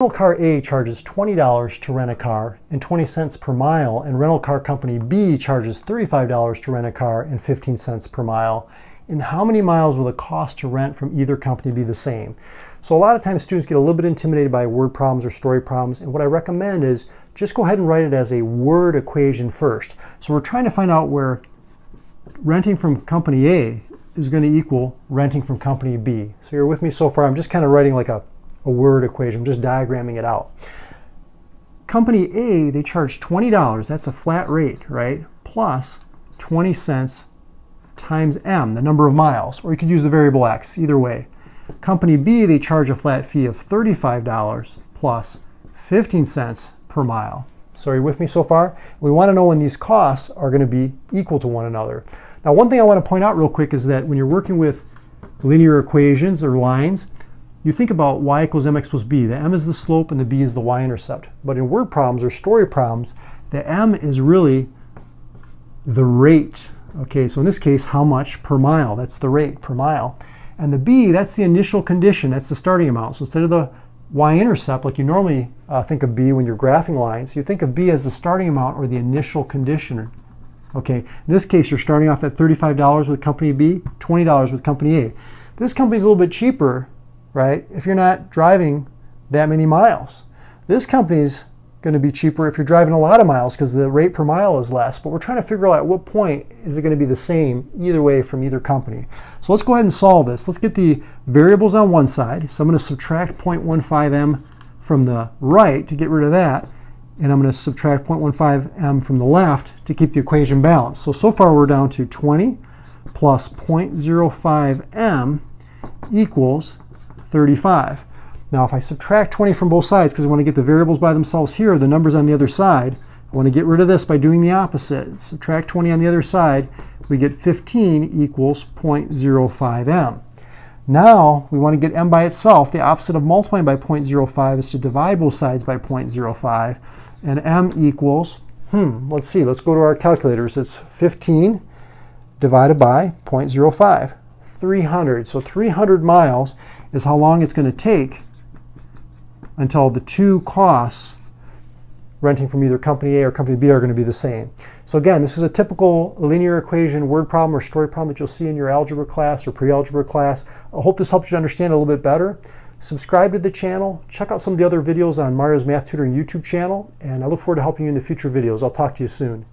Rental car A charges $20 to rent a car and 20 cents per mile, and rental car company B charges $35 to rent a car and 15 cents per mile. In how many miles will the cost to rent from either company be the same? So a lot of times students get a little bit intimidated by word problems or story problems, and what I recommend is just go ahead and write it as a word equation first. So we're trying to find out where renting from company A is going to equal renting from company B. So you're with me so far. I'm just kind of writing like a a word equation, just diagramming it out. Company A, they charge $20, that's a flat rate, right? Plus 20 cents times M, the number of miles, or you could use the variable X, either way. Company B, they charge a flat fee of $35 plus 15 cents per mile. So are you with me so far? We want to know when these costs are going to be equal to one another. Now, one thing I want to point out real quick is that when you're working with linear equations or lines, you think about y equals mx plus b. The m is the slope and the b is the y-intercept. But in word problems or story problems, the m is really the rate. Okay, so in this case, how much per mile? That's the rate per mile. And the b, that's the initial condition. That's the starting amount. So instead of the y-intercept, like you normally uh, think of b when you're graphing lines, you think of b as the starting amount or the initial condition. Okay, in this case, you're starting off at $35 with company B, $20 with company A. This company's a little bit cheaper right? If you're not driving that many miles. This company's going to be cheaper if you're driving a lot of miles because the rate per mile is less. But we're trying to figure out at what point is it going to be the same either way from either company. So let's go ahead and solve this. Let's get the variables on one side. So I'm going to subtract 0.15m from the right to get rid of that. And I'm going to subtract 0.15m from the left to keep the equation balanced. So, so far we're down to 20 plus 0.05m equals 35. Now if I subtract 20 from both sides, because I want to get the variables by themselves here, the numbers on the other side, I want to get rid of this by doing the opposite. Subtract 20 on the other side, we get 15 equals 0.05m. Now we want to get m by itself. The opposite of multiplying by 0.05 is to divide both sides by 0.05. And m equals, hmm, let's see, let's go to our calculators. It's 15 divided by 0.05, 300. So 300 miles is how long it's going to take until the two costs renting from either company A or company B are going to be the same. So again, this is a typical linear equation word problem or story problem that you'll see in your algebra class or pre-algebra class. I hope this helps you understand a little bit better. Subscribe to the channel, check out some of the other videos on Mario's Math Tutoring YouTube channel, and I look forward to helping you in the future videos. I'll talk to you soon.